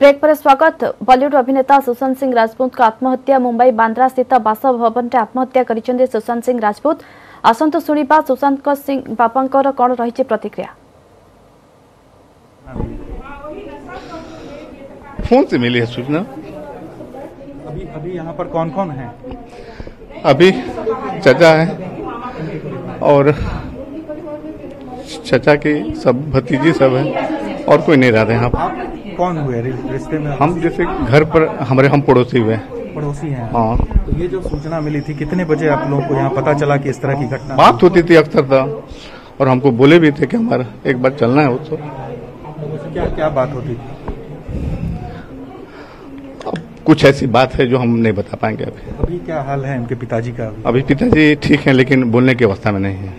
break पर स्वागत बॉलीवुड अभिनेता सुशांत सिंह राजपूत का आत्महत्या मुंबई बांद्रा स्थित बासभवन आत्महत्या कर सुशांत सिंह राजपूत आसतु शुणा सुशांत सिंह बापा कौन रही प्रतिक्रिया फोन से मिली है सूचना अभी अभी यहाँ पर कौन कौन है अभी चचा है और चचा की सब भतीजी सब है और कोई नहीं रहते यहाँ पर कौन हुए रिश्ते में हम जैसे घर पर हमारे हम पड़ोसी हुए पड़ोसी हैं हाँ तो ये जो सूचना मिली थी कितने बजे आप लोगों को यहाँ पता चला कि इस तरह की घटना बात होती थी अक्सर था तो, और हमको बोले भी थे कि हमारा एक बार चलना है उसको क्या क्या बात होती थी कुछ ऐसी बात है जो हम नहीं बता पाएंगे अभी अभी क्या हाल है इनके पिताजी का अभी, अभी पिताजी ठीक है लेकिन बोलने की अवस्था में नहीं है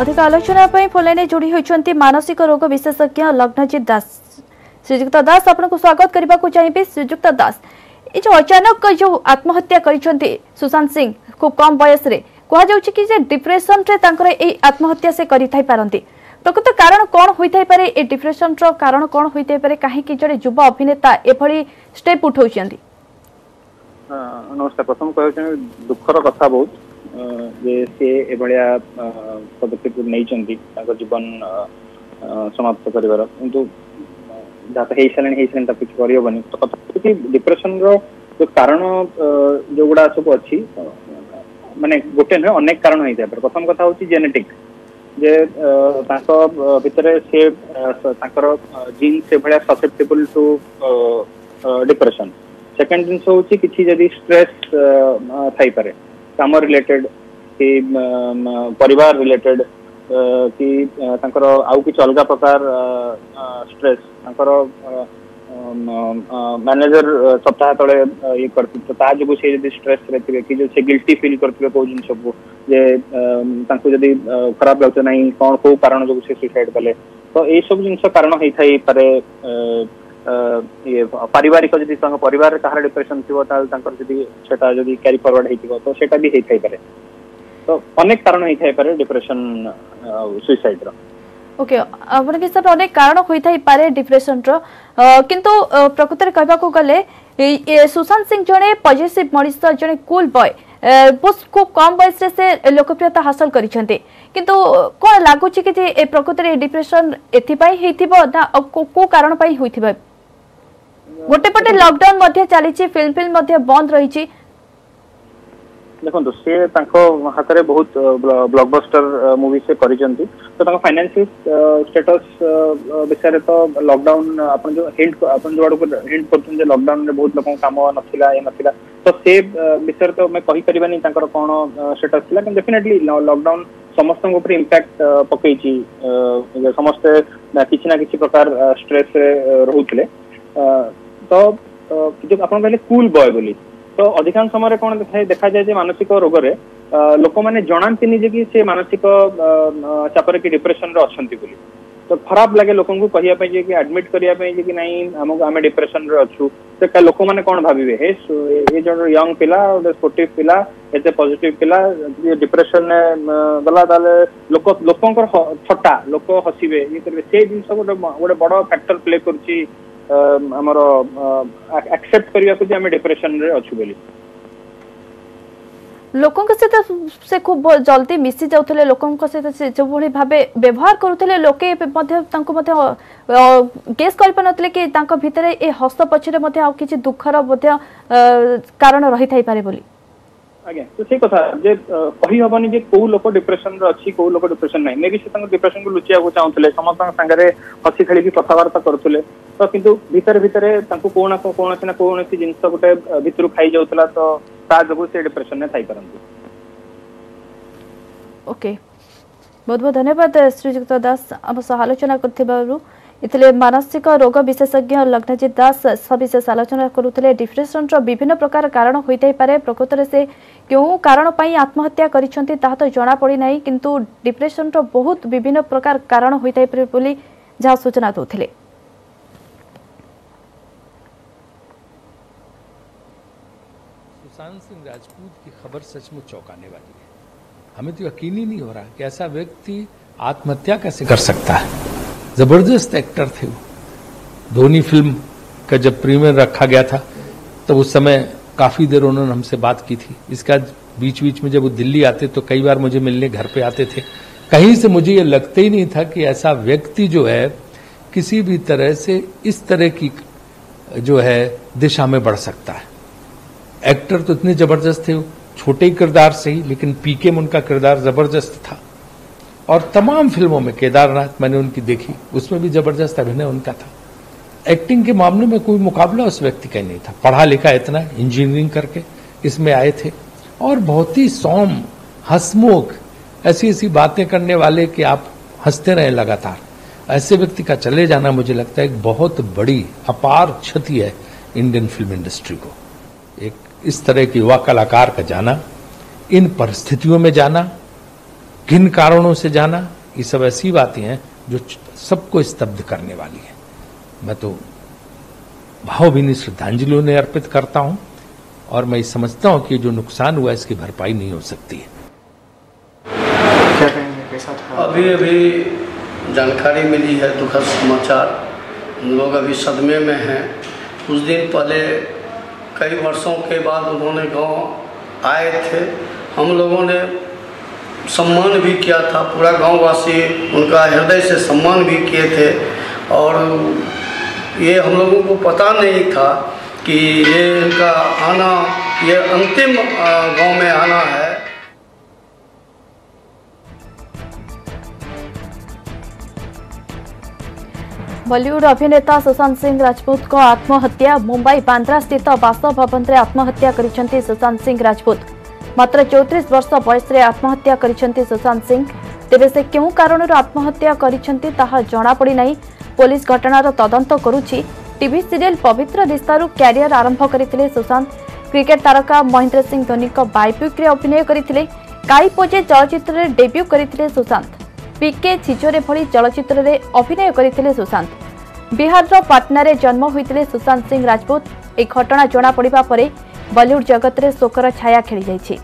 अधिक आलोचना फोन लाइन जोड़ी होती मानसिक रोग विशेषज्ञ लग्नजीत दास श्रीजुक्त दास आपको स्वागत करने को चाहिए श्रीजुक्त दास ये अचानक जो आत्महत्या कर सुशांत सिंह खूब कम बयस डिप्रेसन आत्महत्या से करते प्रकृत कारण कौन हो डिप्रेसन रण कौन हो कहीं जो युवा अभिनेता एभली स्टेप उठा नमस्कार प्रथम कह दुखर कथा बहुत ଯେ ସେ ଏଭଳିଆ ପଦକ୍ଷେପ ନେଇଛନ୍ତି ତାଙ୍କ ଜୀବନ ସମାପ୍ତ କରିବାର କିନ୍ତୁ ଯାହା ତ ହେଇସାରିଲାଣି ହେଇସାରିଲାଣି ତାକୁ କିଛି କରିହେବନି ତ କଥା ହେଉଛି ଡିପ୍ରେସନର ଯୋଉ କାରଣ ଯୋଉଗୁଡା ସବୁ ଅଛି ମାନେ ଗୋଟେ ନୁହେଁ ଅନେକ କାରଣ ହେଇଥାଏ ପ୍ରଥମ କଥା ହେଉଛି ଜେନେଟିକ୍ ଯେ ତାଙ୍କ ଭିତରେ ସେ ତାଙ୍କର ଜିନ୍ ସେଭଳିଆ ସସେପ୍ଟେବୁଲ ଟୁ ଡିପ୍ରେସନ ସେକେଣ୍ଡ ଜିନିଷ ହେଉଛି କିଛି ଯଦି ଷ୍ଟ୍ରେସ୍ ଥାଇପାରେ काम रिलेटेड कि um, परिवार रिलेटेड uh, कि uh, आउ कि अलग प्रकार stress uh, manager um, um, सप्ताह ते ये करो तो स्ट्रेस कि जो से गिल्टी फिल करते कौ जिन सब जदि खराब लगे ना कौन कौ कारण जो सुसाइड कले तो यही सब जिन कारण होता ଇଏ ପାରିବାରିକ ଯଦି ତାଙ୍କ ପରିବାରରେ କାହାର ଡିପ୍ରେସନ ଥିବ ତାହେଲେ ତାଙ୍କର ଯଦି ସେଟା ଯଦି କ୍ୟାରି ଫରୱାର୍ଡ ହେଇଥିବ ତ ସେଟା ବି ହେଇଥାଇପାରେ ତ ଅନେକ କାରଣ ହେଇଥାଇପାରେ ଡିପ୍ରେସନ ଆଉ ସୁଇସାଇଡର ওকে আপনার হিসাবে অনেক কারণ হয়ে থাইপারে ডিপ্রেসনর কিন্তু প্রকৃতরে কহবাকু গলে সুশান্ত সিং জনে পজিটিভ মনিষ জনে কুল বয় খুব কম বয়সে সে লোকপ্রিয়তা হাসল করেছেন কিন্তু কোণ লাগুচি কি যে প্রকৃতরে ডিপ্রেসন এথিপাই হয়েছিল না কো কারণ পাই হয়েছিল ଗୋଟେ ପଟେ ଲକଡାଉନ ମଧ୍ୟ ଚାଲିଛି ଫିଲ୍ମ ଫିଲ୍ମ ମଧ୍ୟ ବନ୍ଦ ରହିଛି ଦେଖନ୍ତୁ ସେ ତାଙ୍କ ହାତରେ ବହୁତ ବ୍ଲକବଷ୍ଟର ମୁଭି ସେ କରିଛନ୍ତି ତ ତାଙ୍କ ଫାଇନାନ୍ସିଆଲ ଷ୍ଟେଟସ୍ ବିଷୟରେ ତ ଲକଡାଉନ ଆପଣ ଯୋଉ ହିଣ୍ଟ ଆପଣ ଯୋଉ ଆଡକୁ ହିଣ୍ଟ କରୁଛନ୍ତି ଯେ ଲକଡାଉନରେ ବହୁତ ଲୋକଙ୍କ କାମ ନଥିଲା ଏ ନଥିଲା ତ ସେ ବିଷୟରେ ତ ଆମେ କହିପାରିବାନି ତାଙ୍କର କ'ଣ ଷ୍ଟେଟସ୍ ଥିଲା କିନ୍ତୁ ଡେଫିନେଟଲି ଲକଡାଉନ ସମସ୍ତଙ୍କ ଉପରେ ଇମ୍ପାକ୍ଟ ପକେଇଛି ସମସ୍ତେ କିଛି ନା କିଛି ପ୍ରକାର ଷ୍ଟ୍ରେସରେ ରହୁଥିଲେ ତ ଯୋଉ ଆପଣ କହିଲେ କୁଲ ବୟ ବୋଲି ତ ଅଧିକାଂଶ ସମୟରେ କଣ ଦେଖାଏ ଦେଖାଯାଏ ଯେ ମାନସିକ ରୋଗରେ ଲୋକମାନେ ଜଣାନ୍ତିନି ଯେ କି ସେ ମାନସିକ ଚାପରେ କି ଡିପ୍ରେସନରେ ଅଛନ୍ତି ବୋଲି ତ ଖରାପ ଲାଗେ ଲୋକଙ୍କୁ କହିବା ପାଇଁ ଯେ କି ଆଡମିଟ୍ କରିବା ପାଇଁ ଯେ କି ନାଇଁ ଆମକୁ ଆମେ ଡିପ୍ରେସନରେ ଅଛୁ ତ ଲୋକମାନେ କଣ ଭାବିବେ ହେ ଏ ଜଣେ ୟଙ୍ଗ ପିଲା ଗୋଟେ ସ୍ପୋର୍ଟିଭ ପିଲା ଏତେ ପଜିଟିଭ ପିଲା ଡିପ୍ରେସନରେ ଗଲା ତାହେଲେ ଲୋକ ଲୋକଙ୍କର ଥଟ୍ଟା ଲୋକ ହସିବେ ଇଏ କରିବେ ସେଇ ଜିନିଷ ଗୋଟେ ଗୋଟେ ବଡ ଫ୍ୟାକ୍ଟର ପ୍ଲେ କରୁଛି ଆମର ଆକ୍ସେପ୍ଟ କରିବାକୁ ଯେ ଆମେ ଡିପ୍ରେସନରେ ଅଛୁ ବୋଲି ଲୋକଙ୍କ ସହିତ ସେ ଖୁବ ଜଲ୍ଦି ମିଶି ଯାଉଥିଲେ ଲୋକଙ୍କ ସହିତ ସେ ଯେଉଁଭଳି ଭାବେ ବ୍ୟବହାର କରୁଥିଲେ ଲୋକେ ମଧ୍ୟ ତାଙ୍କୁ ମଧ୍ୟ ଗେସ୍ କରିପାରୁନଥିଲେ କି ତାଙ୍କ ଭିତରେ ଏ ହସ ପଛରେ ମଧ୍ୟ ଆଉ କିଛି ଦୁଃଖର ମଧ୍ୟ କାରଣ ରହିଥାଇପାରେ ବୋଲି ଆଜ୍ଞା ତ ସେଇ କଥା ଯେ କହିହବନି ଯେ କୋଉ ଲୋକ ଡିପ୍ରେସନରେ ଅଛି କୋଉ ଲୋକ ଡିପ୍ରେସନ ନାହିଁ ମେ ବି ସେ ତାଙ୍କ ଡିପ୍ରେସନକୁ ଲୁଚିବାକୁ ଚାହୁଁଥିଲେ ସମସ୍ତଙ୍କ ସାଙ୍ଗରେ ହସି ଖେଳିକି କଥାବାର୍ତ୍ତା କରୁଥିଲେ ତ କିନ୍ତୁ ଭିତରେ ଭିତରେ ତାଙ୍କୁ କୌଣସି କୌଣସି ନା କୌଣସି ଜିନିଷ ଗୋଟେ ଭିତରୁ ଖାଇ ଯାଉଥିଲା ତ ତା ଯୋଗୁଁ ସେ ଡିପ୍ରେସନରେ ଥାଇପାରନ୍ତି ଓକେ ବହୁତ ବହୁତ ଧନ୍ୟବାଦ ଶ୍ରୀଯୁକ୍ତ ଦାସ ଆମ ସହ ଆଲୋଚନା କରିଥିବାରୁ ଏଥିରେ ମାନସିକ ରୋଗ ବିଶେଷଜ୍ଞ ଲଗ୍ନଜିତ ଦାସ ସବିଶେଷ ଆଲୋଚନା କରୁଥିଲେ ଡିପ୍ରେସନର ବିଭିନ୍ନ ପ୍ରକାର କାରଣ ହୋଇଥାଇପାରେ ପ୍ରକୃତରେ ସେ କେଉଁ କାରଣ ପାଇଁ ଆତ୍ମହତ୍ୟା କରିଛନ୍ତି ତାହା ତ ଜଣାପଡ଼ିନାହିଁ କିନ୍ତୁ ଡିପ୍ରେସନର ବହୁତ ବିଭିନ୍ନ ପ୍ରକାର କାରଣ ହୋଇଥାଇପାରେ ବୋଲି ଯାହା ସୂଚନା ଦେଉଥିଲେ सुशांत सिंह राजपूत की खबर सचमुच चौंकाने वाली है हमें तो यकीन ही नहीं हो रहा कि ऐसा व्यक्ति आत्महत्या कैसे कर सकता है ज़बरदस्त एक्टर थे वो धोनी फिल्म का जब प्रीमियर रखा गया था तब उस समय काफ़ी देर उन्होंने हमसे बात की थी इसका बीच बीच में जब वो दिल्ली आते तो कई बार मुझे मिलने घर पे आते थे कहीं से मुझे ये लगता ही नहीं था कि ऐसा व्यक्ति जो है किसी भी तरह से इस तरह की जो है दिशा में बढ़ सकता है एक्टर तो इतने ज़बरदस्त थे छोटे किरदार से ही लेकिन पीके में उनका किरदार ज़बरदस्त था और तमाम फिल्मों में केदारनाथ मैंने उनकी देखी उसमें भी जबरदस्त अभिनय उनका था एक्टिंग के मामले में कोई मुकाबला उस व्यक्ति का नहीं था पढ़ा लिखा इतना इंजीनियरिंग करके इसमें आए थे और बहुत ही सौम हसमुख ऐसी ऐसी बातें करने वाले कि आप हंसते रहे लगातार ऐसे व्यक्ति का चले जाना मुझे लगता है एक बहुत बड़ी अपार क्षति है इंडियन फिल्म इंडस्ट्री को एक इस तरह के युवा कलाकार का जाना इन परिस्थितियों में जाना किन कारणों से जाना ये सब ऐसी बातें हैं जो सबको स्तब्ध करने वाली है मैं तो भावभीनी श्रद्धांजलियों ने अर्पित करता हूं और मैं समझता हूं कि जो नुकसान हुआ इसकी भरपाई नहीं हो सकती है अभी अभी जानकारी मिली है दुखद समाचार हम लोग अभी सदमे में हैं कुछ दिन पहले कई वर्षों के बाद उन्होंने गांव आए थे हम लोगों ने सम्मान भी किया था पूरा गांववासी उनका हृदय से सम्मान भी किए थे और ये हम लोगों को पता नहीं था कि ये इनका आना ये अंतिम गांव में आना है बॉलीवुड अभिनेता सुशांत सिंह राजपूत को आत्महत्या मुंबई बांद्रा स्थित बासभवन आत्महत्या कर सुशांत सिंह राजपूत ମାତ୍ର ଚଉତିରିଶ ବର୍ଷ ବୟସରେ ଆତ୍ମହତ୍ୟା କରିଛନ୍ତି ସୁଶାନ୍ତ ସିଂ ତେବେ ସେ କେଉଁ କାରଣରୁ ଆତ୍ମହତ୍ୟା କରିଛନ୍ତି ତାହା ଜଣାପଡ଼ିନାହିଁ ପୋଲିସ ଘଟଣାର ତଦନ୍ତ କରୁଛି ଟିଭି ସିରିଏଲ୍ ପବିତ୍ର ଦିଶାରୁ କ୍ୟାରିୟର ଆରମ୍ଭ କରିଥିଲେ ସୁଶାନ୍ତ କ୍ରିକେଟ୍ ତାରକା ମହେନ୍ଦ୍ର ସିଂ ଧୋନିଙ୍କ ବାୟୋପିକ୍ରେ ଅଭିନୟ କରିଥିଲେ କାଇ ପୋଜେ ଚଳଚ୍ଚିତ୍ରରେ ଡେବ୍ୟୁ କରିଥିଲେ ସୁଶାନ୍ତ ପିକେ ଛିଜୋରେ ଭଳି ଚଳଚ୍ଚିତ୍ରରେ ଅଭିନୟ କରିଥିଲେ ସୁଶାନ୍ତ ବିହାରର ପାଟନାରେ ଜନ୍ମ ହୋଇଥିଲେ ସୁଶାନ୍ତ ସିଂ ରାଜପୁତ ଏହି ଘଟଣା ଜଣାପଡ଼ିବା ପରେ ବଲିଉଡ୍ ଜଗତରେ ଶୋକର ଛାୟା ଖେଳିଯାଇଛି